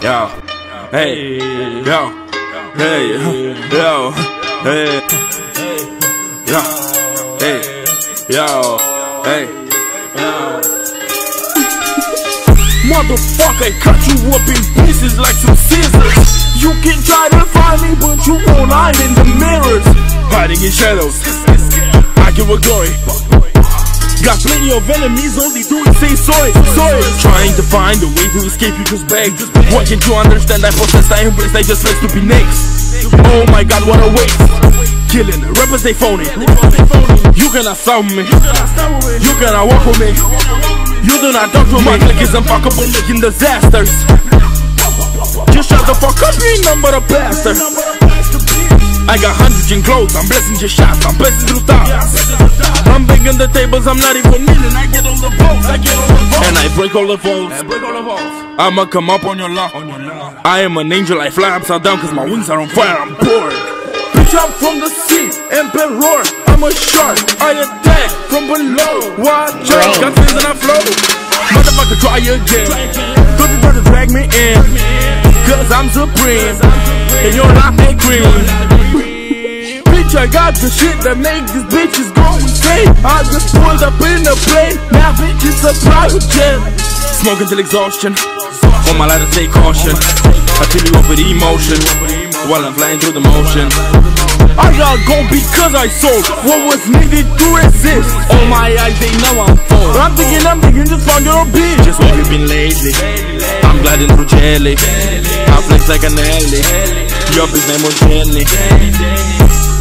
Yo, hey, yo, hey, yo, hey, yo, hey, yo, hey. Motherfucker, cut you up in pieces like some scissors. You can try to find me, but you won't. I'm in the mirrors, hiding in shadows. I give a glory. Plenty of enemies, only do it. Say sorry, sorry. Trying to find a way to escape, you just beg What can't you understand? I possess, I embrace, I just like to be next. Oh my god, what a waste. Killing the rappers, they phony. You cannot stop me. You cannot walk with me. You do not talk to my click is unfuckable, making disasters. Just shut the fuck up, you number a bastard I got hundreds in clothes, I'm blessing your shots, I'm blessing through banging the tables, I'm not even kneeling. I get on the boats, I get on the boats. And I break all the vaults. I'ma come up on your lawn. I am an angel, I fly upside down cause my wings are on fire, I'm bored. Bitch, I'm from the sea, emperor, I'm a shark. I attack from below. Watch out, got fins and I flow. Motherfucker, try again. Don't you try to drag me in. Cause I'm supreme. And you're not a green I got the shit that make these bitches go insane. I just pulled up in a plane, now bitch, it's a private jet. Smoke until exhaustion, on my lighter take caution. I fill you up with emotion, while I'm flying through the motion. I got gold because I sold what was needed to resist. All my eyes, they know I'm full. I'm thinking, I'm thinking, just found your bitch. Just what you've been lately. I'm gliding through jelly. I flex like an alley. Your bitch name was Jenny.